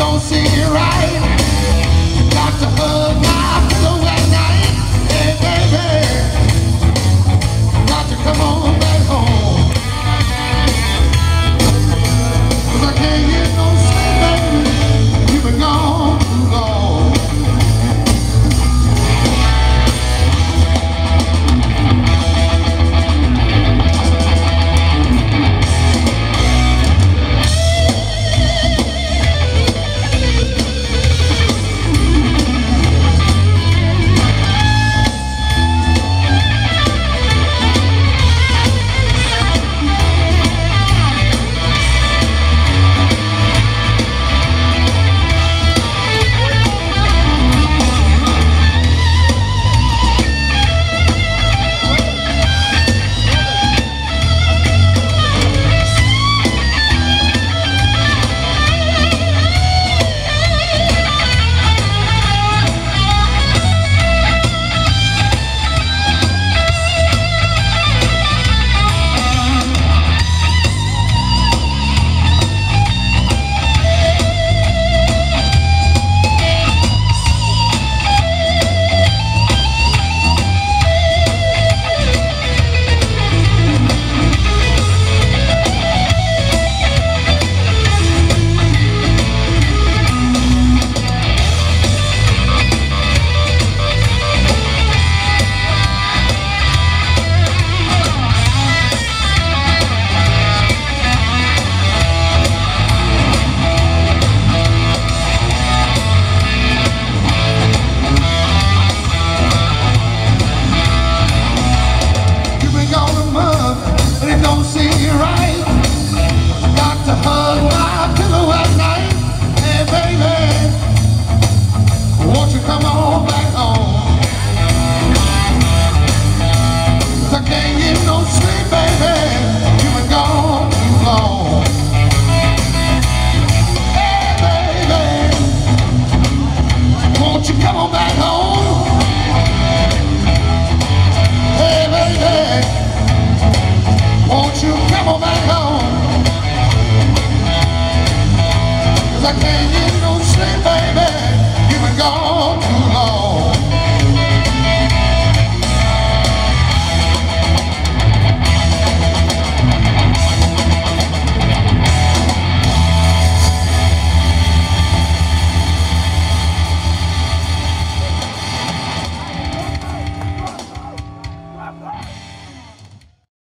don't seem right. Got to hug night. Hey, baby, got to come on. come on back home. Cause I can't get no sleep, baby. You've been gone too long.